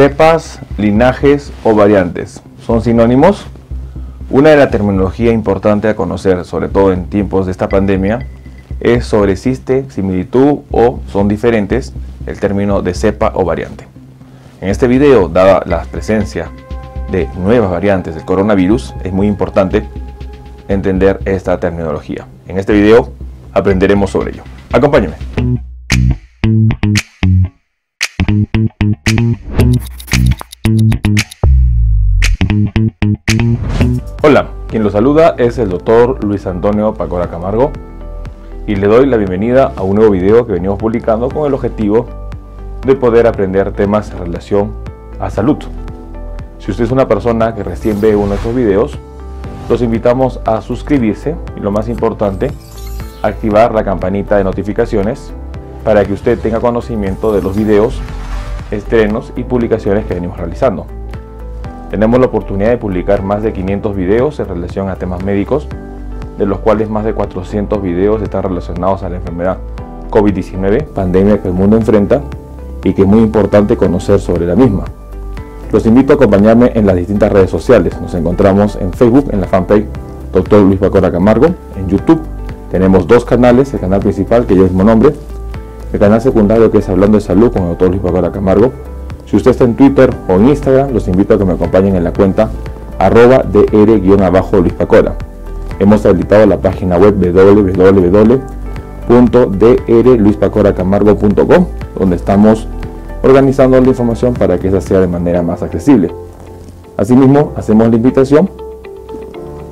Cepas, linajes o variantes. ¿Son sinónimos? Una de las terminología importante a conocer, sobre todo en tiempos de esta pandemia, es sobre existe similitud o son diferentes el término de cepa o variante. En este video, dada la presencia de nuevas variantes del coronavirus, es muy importante entender esta terminología. En este video aprenderemos sobre ello. Acompáñenme. Quien lo saluda es el doctor Luis Antonio Pacora Camargo y le doy la bienvenida a un nuevo video que venimos publicando con el objetivo de poder aprender temas en relación a salud. Si usted es una persona que recién ve uno de estos videos, los invitamos a suscribirse y lo más importante, activar la campanita de notificaciones para que usted tenga conocimiento de los videos, estrenos y publicaciones que venimos realizando. Tenemos la oportunidad de publicar más de 500 videos en relación a temas médicos, de los cuales más de 400 videos están relacionados a la enfermedad COVID-19, pandemia que el mundo enfrenta y que es muy importante conocer sobre la misma. Los invito a acompañarme en las distintas redes sociales. Nos encontramos en Facebook, en la fanpage Dr. Luis Bacora Camargo, en YouTube. Tenemos dos canales, el canal principal que lleva el mismo nombre, el canal secundario que es Hablando de Salud con el Dr. Luis Bacora Camargo si usted está en Twitter o en Instagram, los invito a que me acompañen en la cuenta arroba dr-luis Hemos habilitado la página web www.drluispacoracamargo.com donde estamos organizando la información para que esa sea de manera más accesible. Asimismo, hacemos la invitación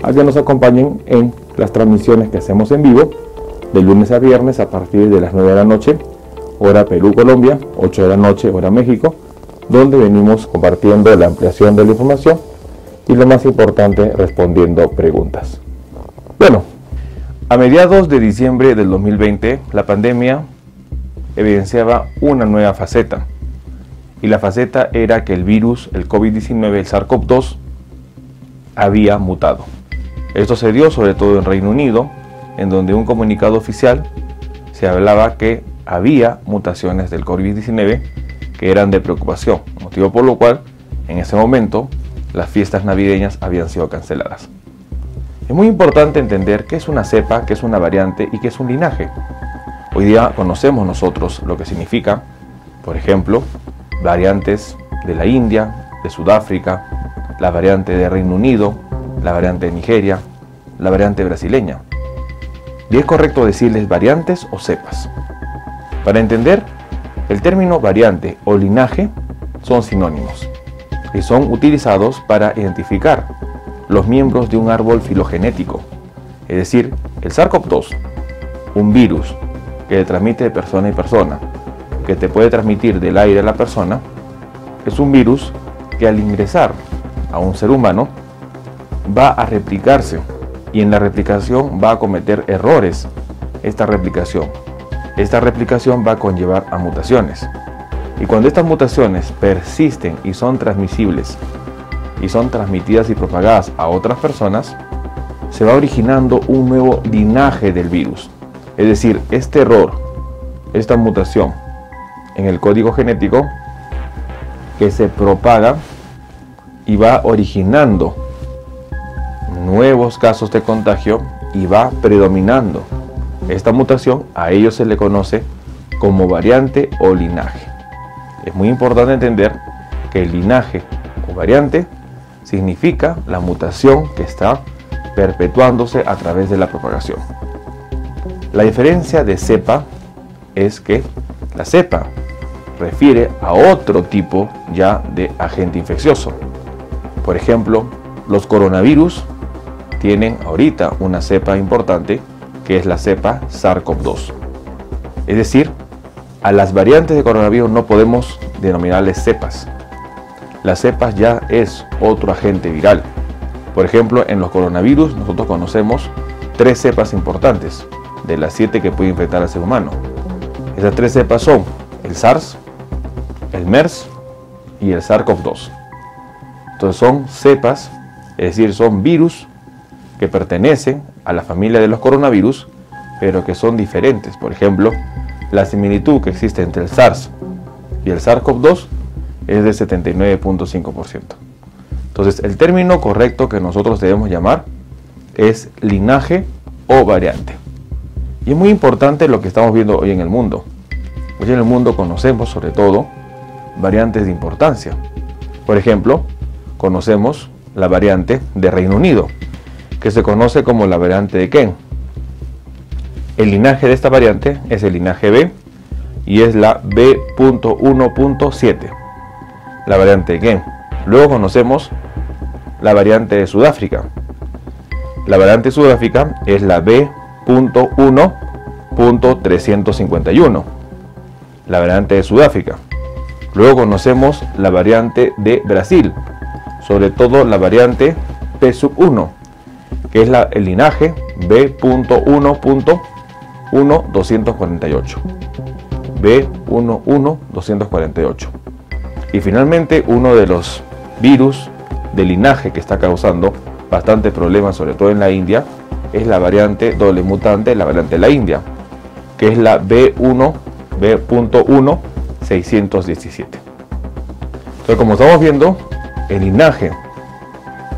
a que nos acompañen en las transmisiones que hacemos en vivo de lunes a viernes a partir de las 9 de la noche, hora Perú, Colombia, 8 de la noche, hora México, donde venimos compartiendo la ampliación de la información y lo más importante, respondiendo preguntas. Bueno, a mediados de diciembre del 2020, la pandemia evidenciaba una nueva faceta. Y la faceta era que el virus, el COVID-19, el SARS-CoV-2, había mutado. Esto se dio sobre todo en Reino Unido, en donde un comunicado oficial se hablaba que había mutaciones del COVID-19 que eran de preocupación, motivo por lo cual en ese momento las fiestas navideñas habían sido canceladas. Es muy importante entender qué es una cepa, qué es una variante y qué es un linaje. Hoy día conocemos nosotros lo que significa, por ejemplo, variantes de la India, de Sudáfrica, la variante de Reino Unido, la variante de Nigeria, la variante brasileña. Y es correcto decirles variantes o cepas. Para entender el término variante o linaje son sinónimos y son utilizados para identificar los miembros de un árbol filogenético, es decir, el SARS-CoV-2, un virus que le transmite de persona a persona, que te puede transmitir del aire a la persona, es un virus que al ingresar a un ser humano va a replicarse y en la replicación va a cometer errores esta replicación esta replicación va a conllevar a mutaciones. Y cuando estas mutaciones persisten y son transmisibles y son transmitidas y propagadas a otras personas, se va originando un nuevo linaje del virus. Es decir, este error, esta mutación en el código genético que se propaga y va originando nuevos casos de contagio y va predominando esta mutación a ello se le conoce como variante o linaje. Es muy importante entender que el linaje o variante significa la mutación que está perpetuándose a través de la propagación. La diferencia de cepa es que la cepa refiere a otro tipo ya de agente infeccioso. Por ejemplo, los coronavirus tienen ahorita una cepa importante que es la cepa SARS-CoV-2. Es decir, a las variantes de coronavirus no podemos denominarles cepas. Las cepas ya es otro agente viral. Por ejemplo, en los coronavirus nosotros conocemos tres cepas importantes de las siete que puede infectar al ser humano. Esas tres cepas son el SARS, el MERS y el SARS-CoV-2. Entonces son cepas, es decir, son virus que pertenecen a la familia de los coronavirus, pero que son diferentes. Por ejemplo, la similitud que existe entre el SARS y el SARS-CoV-2 es de 79.5%. Entonces, el término correcto que nosotros debemos llamar es linaje o variante. Y es muy importante lo que estamos viendo hoy en el mundo. Hoy en el mundo conocemos sobre todo variantes de importancia. Por ejemplo, conocemos la variante de Reino Unido, que se conoce como la variante de Ken. El linaje de esta variante es el linaje B y es la B.1.7, la variante de Ken. Luego conocemos la variante de Sudáfrica. La variante de Sudáfrica es la B.1.351, la variante de Sudáfrica. Luego conocemos la variante de Brasil, sobre todo la variante P1, que es el linaje B.1.1248. B11248. Y finalmente uno de los virus de linaje que está causando bastante problemas, sobre todo en la India, es la variante doble mutante, la variante de la India, que es la B1, B.1 617. Entonces, como estamos viendo, el linaje,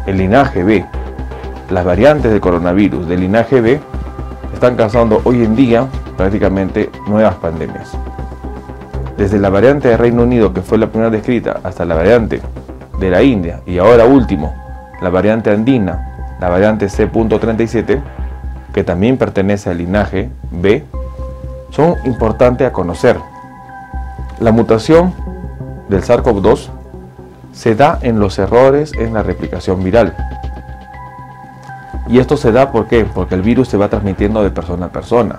el linaje B, las variantes del coronavirus del linaje B están causando hoy en día prácticamente nuevas pandemias. Desde la variante de Reino Unido, que fue la primera descrita, hasta la variante de la India y ahora último, la variante andina, la variante C.37, que también pertenece al linaje B, son importantes a conocer la mutación del SARS-CoV-2 se da en los errores en la replicación viral. Y esto se da ¿por porque el virus se va transmitiendo de persona a persona.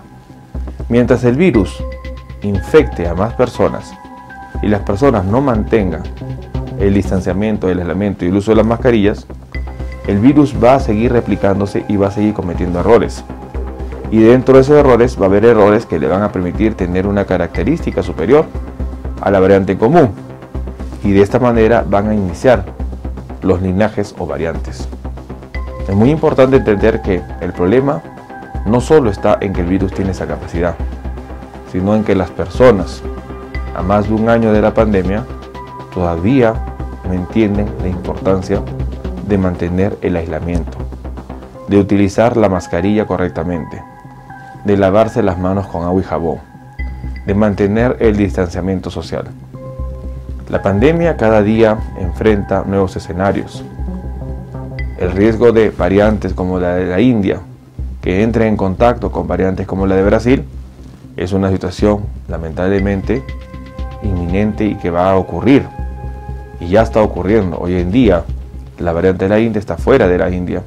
Mientras el virus infecte a más personas y las personas no mantengan el distanciamiento, el aislamiento y el uso de las mascarillas, el virus va a seguir replicándose y va a seguir cometiendo errores. Y dentro de esos errores va a haber errores que le van a permitir tener una característica superior a la variante común y de esta manera van a iniciar los linajes o variantes. Es muy importante entender que el problema no solo está en que el virus tiene esa capacidad, sino en que las personas a más de un año de la pandemia todavía no entienden la importancia de mantener el aislamiento, de utilizar la mascarilla correctamente, de lavarse las manos con agua y jabón de mantener el distanciamiento social. La pandemia cada día enfrenta nuevos escenarios. El riesgo de variantes como la de la India, que entre en contacto con variantes como la de Brasil, es una situación lamentablemente inminente y que va a ocurrir. Y ya está ocurriendo. Hoy en día la variante de la India está fuera de la India.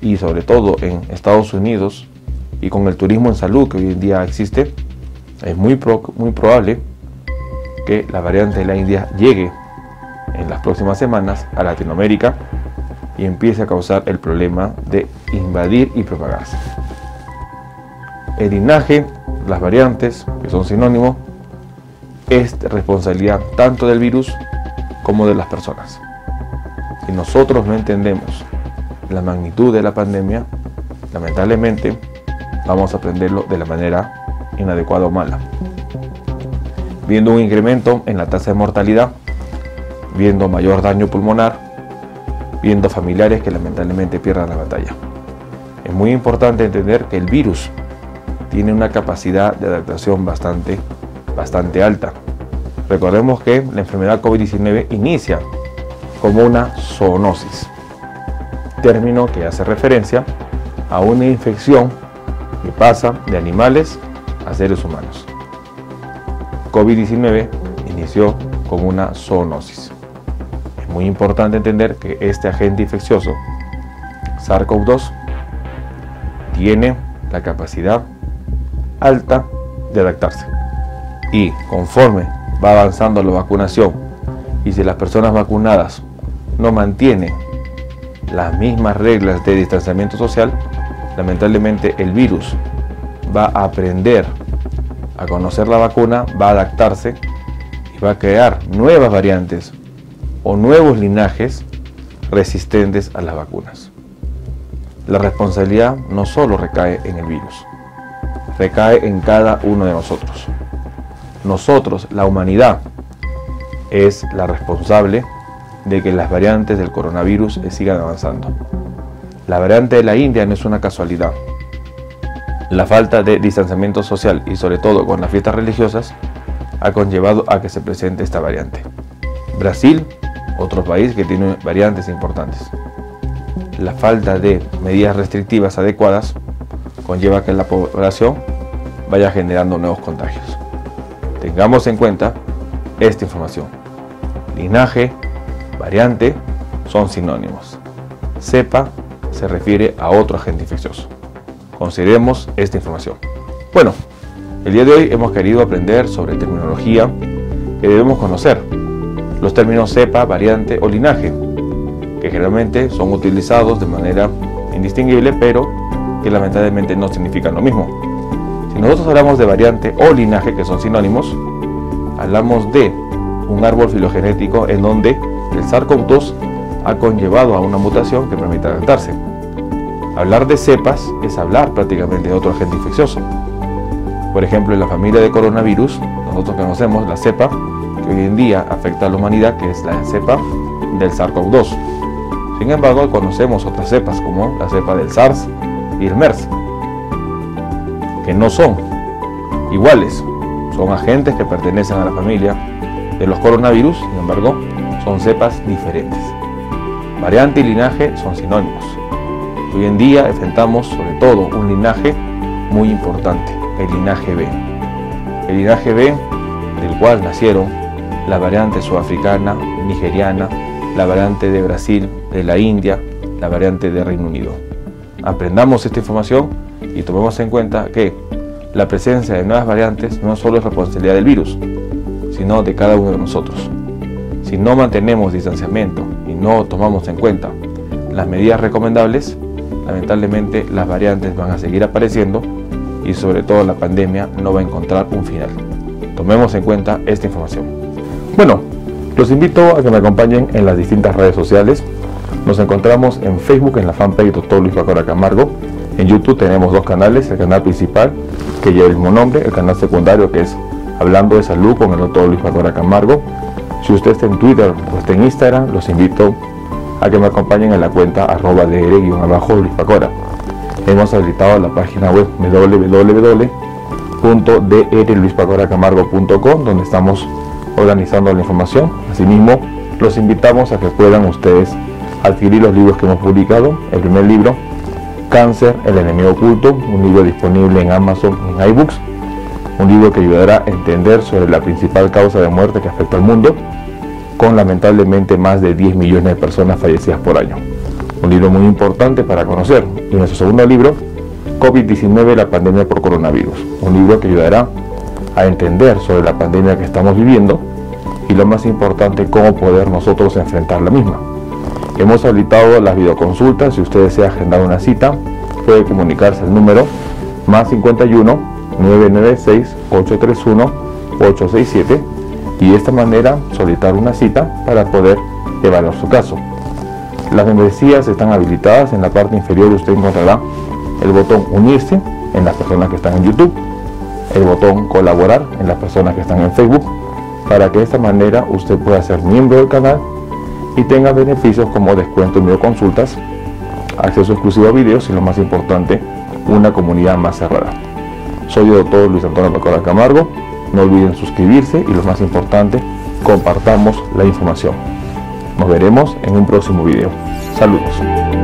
Y sobre todo en Estados Unidos y con el turismo en salud que hoy en día existe, es muy, muy probable que la variante de la India llegue en las próximas semanas a Latinoamérica y empiece a causar el problema de invadir y propagarse. El linaje, las variantes, que son sinónimos, es responsabilidad tanto del virus como de las personas. Si nosotros no entendemos la magnitud de la pandemia, lamentablemente vamos a aprenderlo de la manera inadecuada o mala. Viendo un incremento en la tasa de mortalidad, viendo mayor daño pulmonar, viendo familiares que lamentablemente pierdan la batalla. Es muy importante entender que el virus tiene una capacidad de adaptación bastante, bastante alta. Recordemos que la enfermedad COVID-19 inicia como una zoonosis, término que hace referencia a una infección que pasa de animales a seres humanos. COVID-19 inició como una zoonosis. Muy importante entender que este agente infeccioso, SARS-CoV-2, tiene la capacidad alta de adaptarse. Y conforme va avanzando la vacunación y si las personas vacunadas no mantienen las mismas reglas de distanciamiento social, lamentablemente el virus va a aprender a conocer la vacuna, va a adaptarse y va a crear nuevas variantes o nuevos linajes resistentes a las vacunas. La responsabilidad no solo recae en el virus, recae en cada uno de nosotros. Nosotros, la humanidad, es la responsable de que las variantes del coronavirus sigan avanzando. La variante de la India no es una casualidad. La falta de distanciamiento social y sobre todo con las fiestas religiosas ha conllevado a que se presente esta variante. Brasil, otro país que tiene variantes importantes. La falta de medidas restrictivas adecuadas conlleva que la población vaya generando nuevos contagios. Tengamos en cuenta esta información. Linaje, variante son sinónimos. Cepa se refiere a otro agente infeccioso. Consideremos esta información. Bueno, el día de hoy hemos querido aprender sobre terminología que debemos conocer. Los términos cepa, variante o linaje, que generalmente son utilizados de manera indistinguible, pero que lamentablemente no significan lo mismo. Si nosotros hablamos de variante o linaje, que son sinónimos, hablamos de un árbol filogenético en donde el SARS-CoV-2 ha conllevado a una mutación que permite adaptarse. Hablar de cepas es hablar prácticamente de otro agente infeccioso. Por ejemplo, en la familia de coronavirus, nosotros conocemos la cepa hoy en día afecta a la humanidad, que es la cepa del SARS-CoV-2. Sin embargo, conocemos otras cepas como la cepa del SARS y el MERS, que no son iguales, son agentes que pertenecen a la familia de los coronavirus, sin embargo, son cepas diferentes. Variante y linaje son sinónimos. Hoy en día enfrentamos sobre todo un linaje muy importante, el linaje B. El linaje B del cual nacieron la variante sudafricana, nigeriana, la variante de Brasil, de la India, la variante de Reino Unido. Aprendamos esta información y tomemos en cuenta que la presencia de nuevas variantes no solo es responsabilidad del virus, sino de cada uno de nosotros. Si no mantenemos distanciamiento y no tomamos en cuenta las medidas recomendables, lamentablemente las variantes van a seguir apareciendo y sobre todo la pandemia no va a encontrar un final. Tomemos en cuenta esta información. Bueno, los invito a que me acompañen en las distintas redes sociales. Nos encontramos en Facebook en la fanpage Dr. Luis Bacora Camargo. En YouTube tenemos dos canales, el canal principal que lleva el mismo nombre, el canal secundario que es Hablando de Salud con el Dr. Luis Bacora Camargo. Si usted está en Twitter o está en Instagram, los invito a que me acompañen en la cuenta arroba abajo Luis Pacora. Hemos habilitado la página web www.drluispacoracamargo.com donde estamos organizando la información. Asimismo, los invitamos a que puedan ustedes adquirir los libros que hemos publicado. El primer libro, Cáncer, el enemigo oculto, un libro disponible en Amazon en iBooks un libro que ayudará a entender sobre la principal causa de muerte que afecta al mundo, con lamentablemente más de 10 millones de personas fallecidas por año. Un libro muy importante para conocer. Y nuestro segundo libro, COVID-19, la pandemia por coronavirus. Un libro que ayudará a entender sobre la pandemia que estamos viviendo y lo más importante, cómo poder nosotros enfrentar la misma. Hemos habilitado las videoconsultas. Si usted desea agendar una cita, puede comunicarse al número más 51 996-831-867 y de esta manera solicitar una cita para poder evaluar su caso. Las membresías están habilitadas, en la parte inferior usted encontrará el botón unirse en las personas que están en YouTube, el botón colaborar en las personas que están en Facebook, para que de esta manera usted pueda ser miembro del canal y tenga beneficios como descuento en videoconsultas, acceso exclusivo a videos y lo más importante, una comunidad más cerrada. Soy el doctor Luis Antonio Pacora Camargo. No olviden suscribirse y lo más importante, compartamos la información. Nos veremos en un próximo video. Saludos.